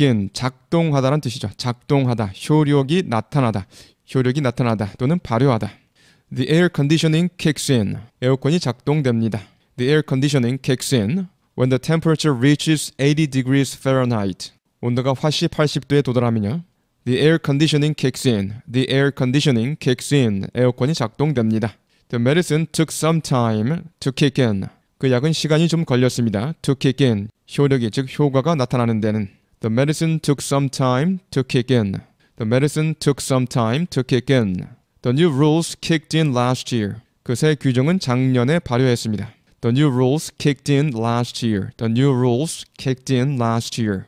in 작동하다란 뜻이죠. 작동하다, 효력이 나타나다, 효력이 나타나다 또는 발효하다. The air conditioning kicks in. 에어컨이 작동됩니다. The air conditioning kicks in when the temperature reaches 80 degrees Fahrenheit. 온도가 화씨 80도에 도달하면요. The air conditioning kicks in. The air conditioning kicks in. 에어컨이 작동됩니다. The medicine took some time to kick in. 그 약은 시간이 좀 걸렸습니다. To kick in. 효력이 즉 효과가 나타나는 데는 The medicine took some time to kick in. The medicine took some time to kick in. The new rules kicked in last year. 그 새 규정은 작년에 발효했습니다. The new rules kicked in last year. The new rules kicked in last year.